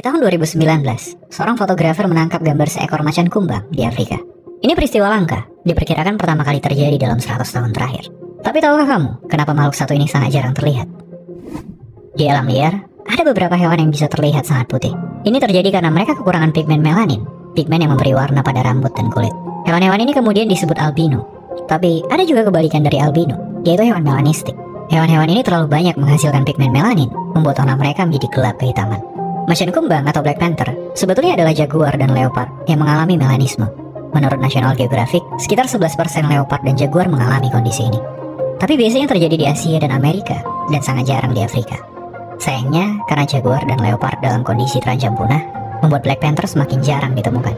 Di tahun 2019, seorang fotografer menangkap gambar seekor macan kumbang di Afrika. Ini peristiwa langka, diperkirakan pertama kali terjadi dalam 100 tahun terakhir. Tapi tahukah kamu, kenapa makhluk satu ini sangat jarang terlihat? Di alam liar, ada beberapa hewan yang bisa terlihat sangat putih. Ini terjadi karena mereka kekurangan pigmen melanin, pigmen yang memberi warna pada rambut dan kulit. Hewan-hewan ini kemudian disebut albino. Tapi ada juga kebalikan dari albino, yaitu hewan melanistik. Hewan-hewan ini terlalu banyak menghasilkan pigmen melanin, membuat warna mereka menjadi gelap kehitaman. Macan kumbang atau Black Panther sebetulnya adalah jaguar dan leopard yang mengalami melanisme. Menurut National Geographic, sekitar 11% leopard dan jaguar mengalami kondisi ini. Tapi biasanya terjadi di Asia dan Amerika, dan sangat jarang di Afrika. Sayangnya, karena jaguar dan leopard dalam kondisi terancam punah, membuat Black Panther semakin jarang ditemukan.